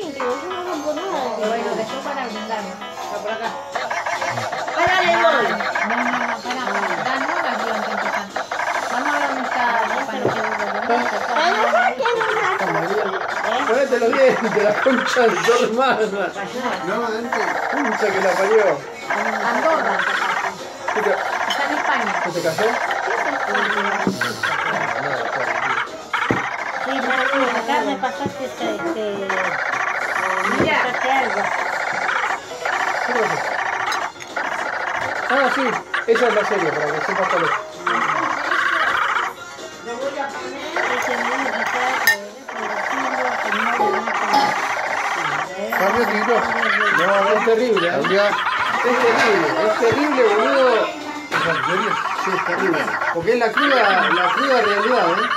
gente, yo no rompo nada. Pero bueno, para por acá. Doy. No, no, no, para. Vamos a ver dónde está. Pero ¿por qué no María, Ponete los dientes, la concha de tu hermana. No, adentro. Concha que la parió. Andorra. ¿Qué te, Está en España. qué te casó? Sí, María, acá me pasaste este... Ah, sí, esa es la serie, para que sepas cuál es. Ese le van a poner. Cambio, Tito. No, es terrible, ¿eh? Es terrible, es terrible, boludo. Sí, es terrible. Porque es la cruda, la cruda realidad, ¿eh?